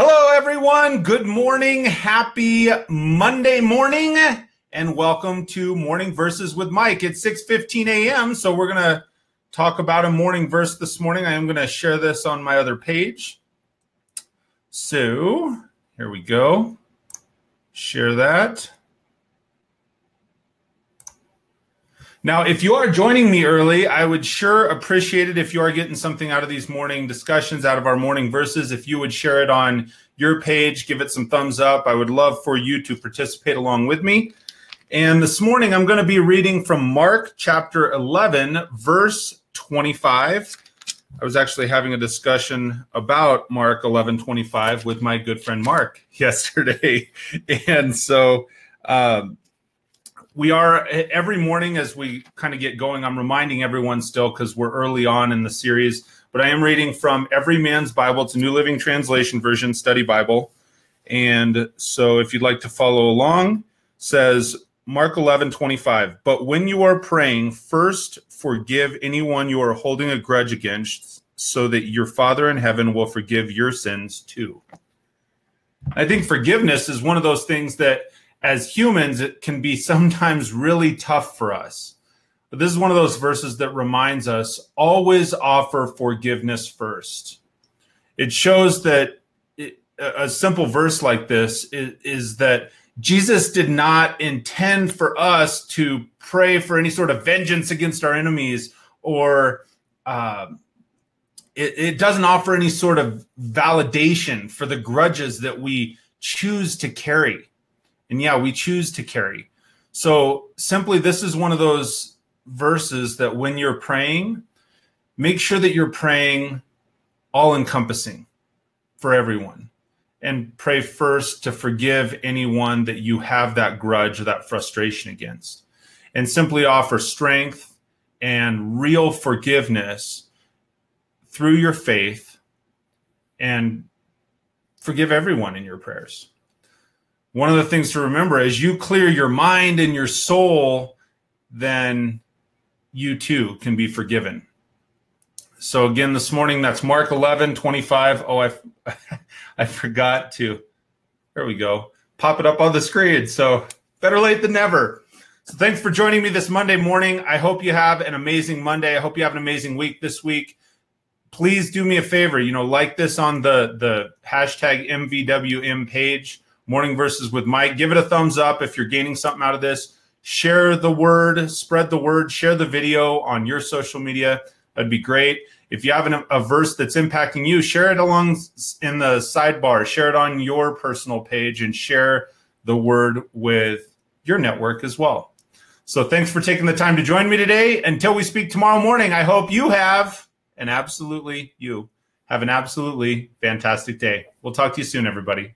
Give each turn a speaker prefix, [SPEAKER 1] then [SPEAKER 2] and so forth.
[SPEAKER 1] Hello, everyone. Good morning. Happy Monday morning, and welcome to Morning Verses with Mike. It's 6:15 a.m., so we're gonna talk about a morning verse this morning. I am gonna share this on my other page. So here we go. Share that. Now, if you are joining me early, I would sure appreciate it if you are getting something out of these morning discussions, out of our morning verses. If you would share it on your page, give it some thumbs up. I would love for you to participate along with me. And this morning, I'm going to be reading from Mark chapter 11, verse 25. I was actually having a discussion about Mark 11, 25 with my good friend Mark yesterday. and so, um, we are every morning as we kind of get going. I'm reminding everyone still because we're early on in the series, but I am reading from Every Man's Bible. It's a New Living Translation version study Bible. And so if you'd like to follow along, says Mark 11, 25. But when you are praying, first forgive anyone you are holding a grudge against, so that your Father in heaven will forgive your sins too. I think forgiveness is one of those things that as humans, it can be sometimes really tough for us. But this is one of those verses that reminds us always offer forgiveness first. It shows that it, a simple verse like this is, is, that Jesus did not intend for us to pray for any sort of vengeance against our enemies or uh, it, it doesn't offer any sort of validation for the grudges that we choose to carry and yeah, we choose to carry. So simply, this is one of those verses that when you're praying, make sure that you're praying all encompassing for everyone. And pray first to forgive anyone that you have that grudge or that frustration against. And simply offer strength and real forgiveness through your faith and forgive everyone in your prayers one of the things to remember as you clear your mind and your soul, then you too can be forgiven. So again, this morning, that's Mark 11, 25. Oh, I, I forgot to, there we go, pop it up on the screen. So better late than never. So thanks for joining me this Monday morning. I hope you have an amazing Monday. I hope you have an amazing week this week. Please do me a favor, you know, like this on the, the hashtag MVWM page Morning Verses with Mike. Give it a thumbs up if you're gaining something out of this. Share the word, spread the word, share the video on your social media. That'd be great. If you have an, a verse that's impacting you, share it along in the sidebar, share it on your personal page, and share the word with your network as well. So thanks for taking the time to join me today. Until we speak tomorrow morning, I hope you have an absolutely, you have an absolutely fantastic day. We'll talk to you soon, everybody.